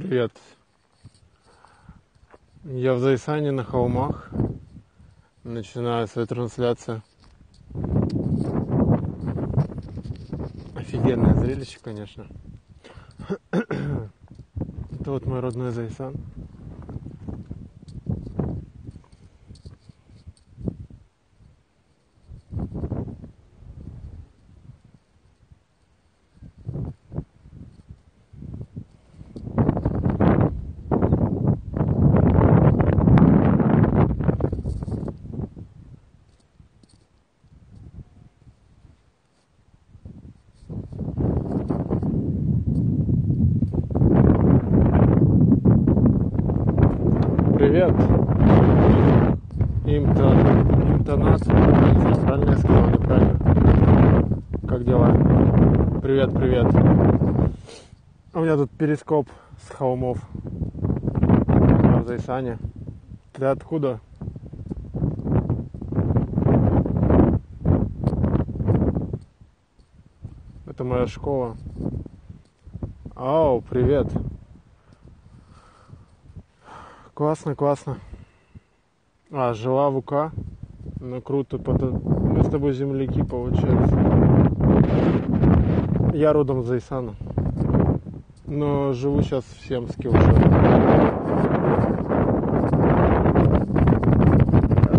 Привет. Я в Зайсане на холмах. Начинаю свою трансляцию. Офигенное зрелище, конечно. Это вот мой родной Зайсан. Привет. Имто... Интонация. Я сказал, неправильно. Как дела? Привет, привет. У меня тут перископ с холмов. В Зайсане. Ты откуда? Это моя школа. Ау, привет. Классно, классно. А, жила в УК. Ну круто, мы с тобой земляки, получается. Я родом из Зайсана. Но живу сейчас в Семске уже.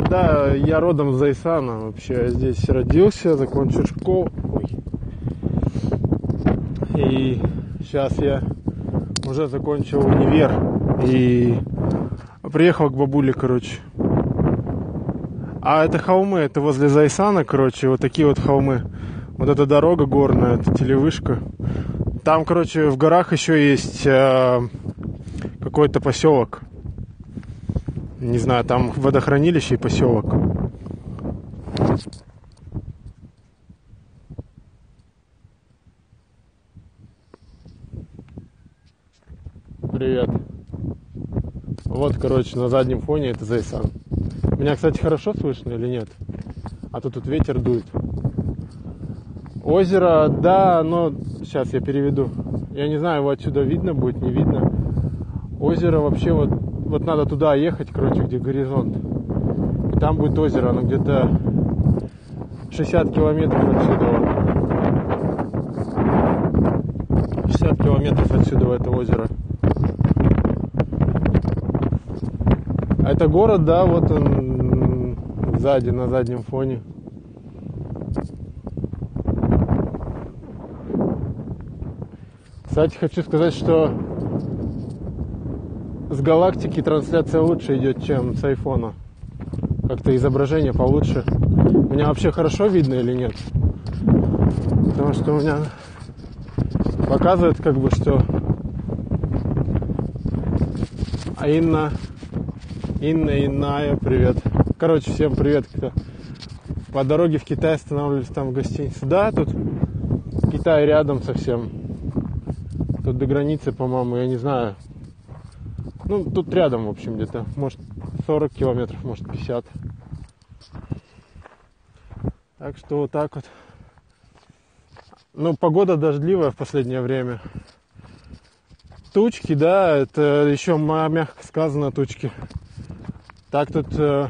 Да, я родом из Зайсана. Вообще я здесь родился, закончил школу. Ой. И сейчас я уже закончил универ. И приехал к бабуле, короче. А это холмы, это возле Зайсана, короче, вот такие вот холмы. Вот эта дорога горная, это телевышка. Там, короче, в горах еще есть э, какой-то поселок. Не знаю, там водохранилище и поселок. Привет. Вот, короче, на заднем фоне это Зайсан. Меня, кстати, хорошо слышно или нет? А то тут ветер дует. Озеро, да, но сейчас я переведу. Я не знаю, его отсюда видно будет, не видно. Озеро вообще вот, вот надо туда ехать, короче, где горизонт. И там будет озеро, оно где-то 60 километров отсюда. 60 километров отсюда это озеро. Это город, да, вот он сзади, на заднем фоне. Кстати, хочу сказать, что с галактики трансляция лучше идет, чем с айфона. Как-то изображение получше. Меня вообще хорошо видно или нет? Потому что у меня показывает как бы, что а Инна Инна, Инная, привет. Короче, всем привет, кто по дороге в Китай останавливались там в гостинице. Да, тут Китай рядом совсем. Тут до границы, по-моему, я не знаю. Ну, тут рядом, в общем, где-то. Может, 40 километров, может, 50. Так что вот так вот. Ну, погода дождливая в последнее время. Тучки, да, это еще мягко сказано тучки. Так тут... Э...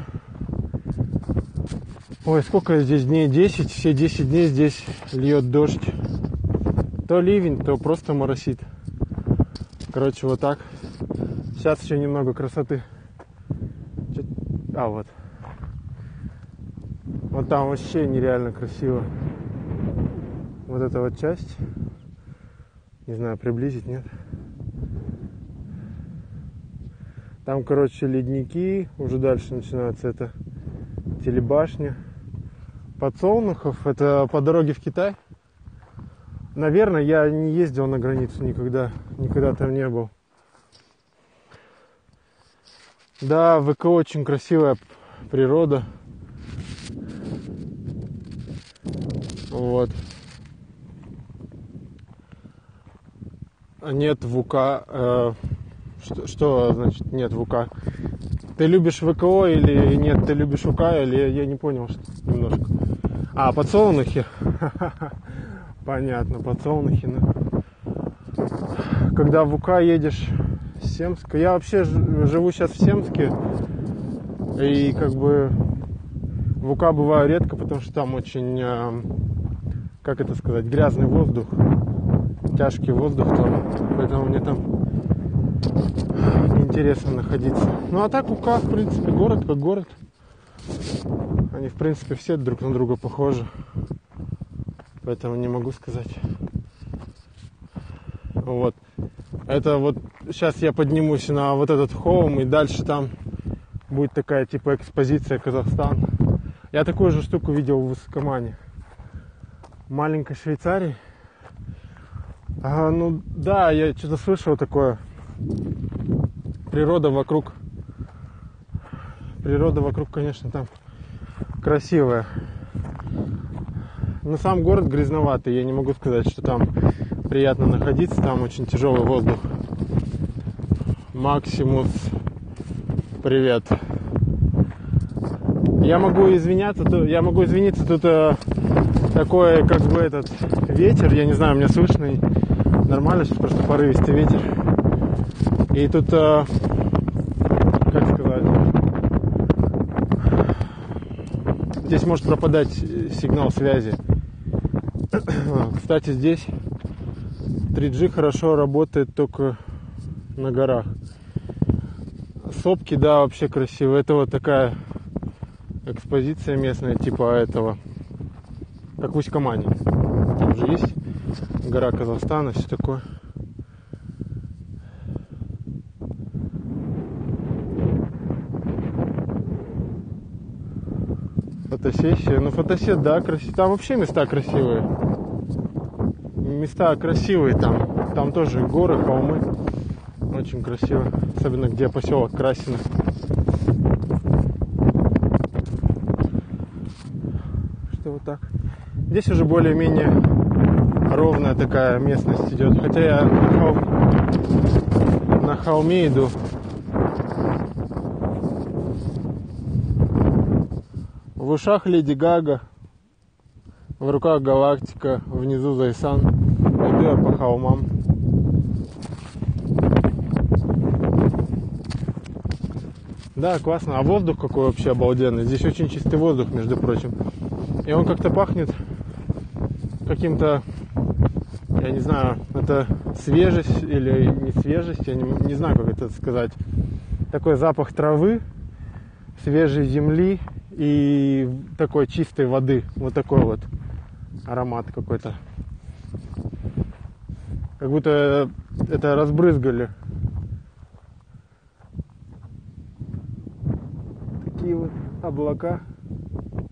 Ой, сколько здесь дней? 10. Все 10 дней здесь льет дождь. То ливень, то просто моросит. Короче, вот так. Сейчас еще немного красоты. А, вот. Вот там вообще нереально красиво. Вот эта вот часть. Не знаю, приблизить, нет? Там, короче, ледники, уже дальше начинается это телебашня. Подсолнухов, это по дороге в Китай. Наверное, я не ездил на границу никогда, никогда там не был. Да, ВК очень красивая природа. Вот. Нет ВК, э, что, что значит нет ВК? Ты любишь ВКО или нет, ты любишь УК или я не понял что немножко. А, подсолнухи. Понятно, подсолнухи. Ну. Когда в УК едешь, Семск. Я вообще живу сейчас в Семске. И как бы в УК бываю редко, потому что там очень, э, как это сказать, грязный воздух. Тяжкий воздух там. Поэтому мне там неинтересно находиться. Ну а так УК, в принципе, город как город. Они, в принципе, все друг на друга похожи. Поэтому не могу сказать. Вот. Это вот сейчас я поднимусь на вот этот холм, и дальше там будет такая типа экспозиция Казахстан. Я такую же штуку видел в Высокомане. Маленькой Швейцарии. А, ну да, я что-то слышал такое. Природа вокруг. Природа вокруг, конечно, там красивая. Но сам город грязноватый. Я не могу сказать, что там приятно находиться, там очень тяжелый воздух. Максимус, привет. Я могу извиняться, я могу извиниться, тут э, такой, как бы этот ветер, я не знаю, меня слышно, нормально, сейчас просто порывистый ветер. И тут, э, как сказать, здесь может пропадать сигнал связи. Кстати, здесь 3G хорошо работает только на горах. Сопки, да, вообще красиво. Это вот такая экспозиция местная, типа этого, как в Усть-Камане. Там же есть гора Казахстана, все такое. Фотосессия. Ну, фотосет, да, красиво. Там вообще места красивые места красивые там. Там тоже горы, холмы. Очень красиво. Особенно где поселок Красино. Что вот так. Здесь уже более-менее ровная такая местность идет. Хотя я на холме, иду. В ушах Леди Гага, в руках галактика, внизу Зайсан я по холмам. Да, классно. А воздух какой вообще обалденный. Здесь очень чистый воздух, между прочим. И он как-то пахнет каким-то, я не знаю, это свежесть или не свежесть, я не, не знаю, как это сказать. Такой запах травы, свежей земли и такой чистой воды. Вот такой вот аромат какой-то. Как будто это разбрызгали. Такие вот облака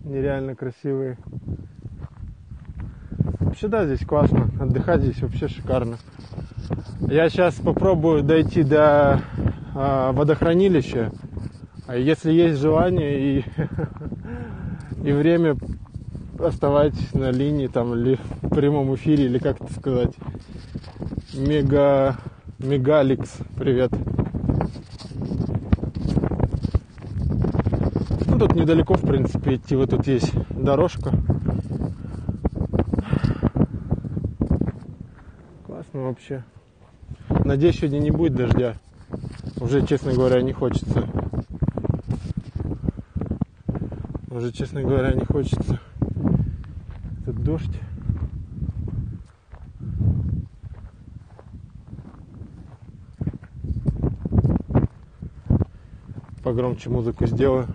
нереально красивые. Вообще да, здесь классно. Отдыхать здесь вообще шикарно. Я сейчас попробую дойти до э, водохранилища. А если есть желание и, и время оставать на линии там или в прямом эфире, или как это сказать, Мега... Мегаликс, привет. Ну, тут недалеко, в принципе, идти. Вот тут есть дорожка. Классно вообще. Надеюсь, сегодня не будет дождя. Уже, честно говоря, не хочется. Уже, честно говоря, не хочется. Этот дождь. погромче музыку сделаю.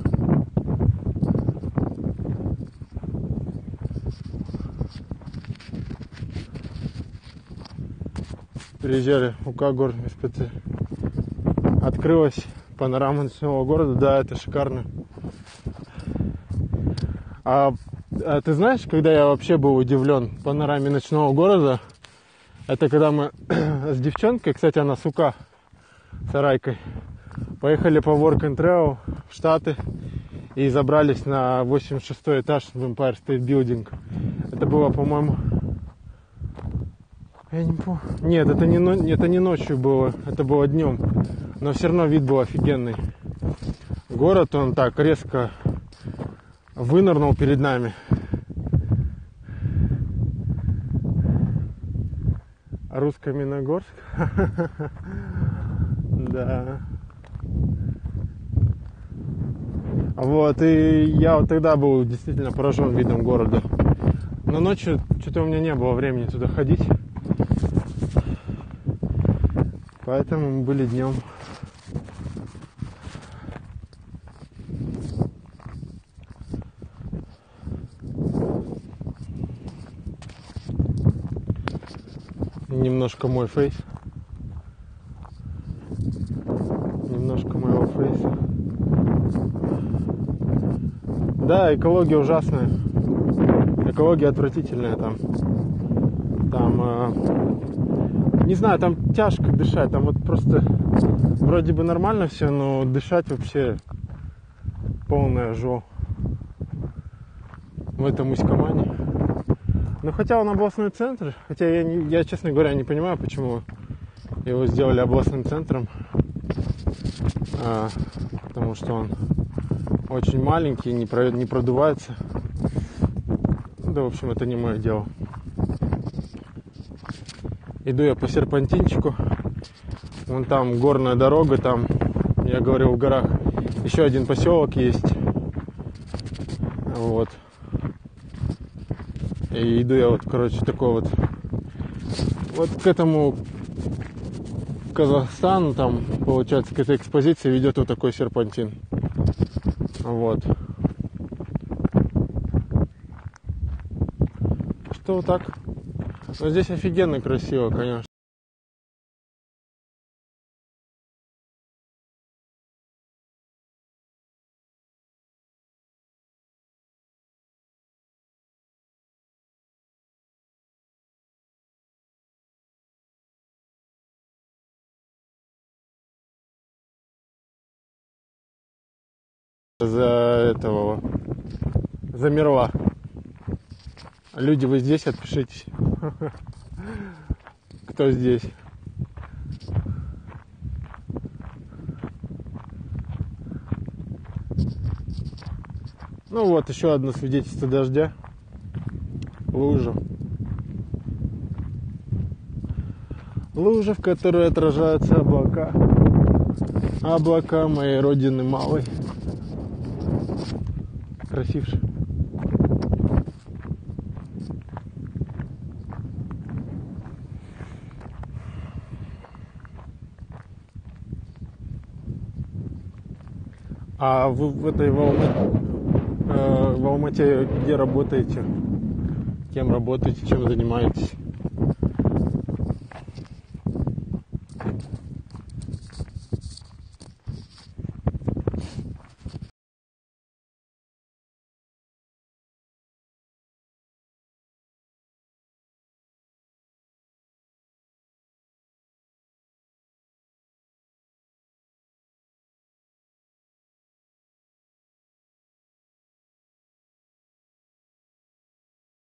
Приезжали у Кагор СПЦ. Открылась панорама ночного города. Да, это шикарно. А, а ты знаешь, когда я вообще был удивлен панораме ночного города, это когда мы с девчонкой, кстати, она сука, сарайкой, Поехали по Work and Travel в Штаты и забрались на 86 этаж в Empire State Building. Это было, по-моему... Я не помню. Нет, это не, это не ночью было, это было днем. Но все равно вид был офигенный. Город, он так резко вынырнул перед нами. Русско-Миногорск. Да. Вот, и я вот тогда был действительно поражен видом города. Но ночью что-то у меня не было времени туда ходить. Поэтому мы были днем. Немножко мой фейс. Немножко моего фейса. Да, экология ужасная. Экология отвратительная там. Там, э, не знаю, там тяжко дышать. Там вот просто вроде бы нормально все, но дышать вообще полная жо в этом Усть-Камане. Но хотя он областной центр, хотя я, не, я, честно говоря, не понимаю, почему его сделали областным центром, а, потому что он очень маленький, не, про, не продувается. Да, в общем, это не мое дело. Иду я по серпантинчику. Вон там горная дорога, там, я говорил, в горах еще один поселок есть. Вот. И иду я вот, короче, такой вот вот к этому Казахстану, там, получается, к этой экспозиции ведет вот такой серпантин. Вот. Что вот так. Но здесь офигенно красиво, конечно. За этого замерла. Люди, вы здесь, отпишитесь. Кто здесь? Ну вот, еще одно свидетельство дождя. Лужа. Лужа, в которой отражаются облака. Облака моей родины малой красивше. А вы в этой в Алмате, э, в Алмате где работаете? Кем работаете, чем занимаетесь?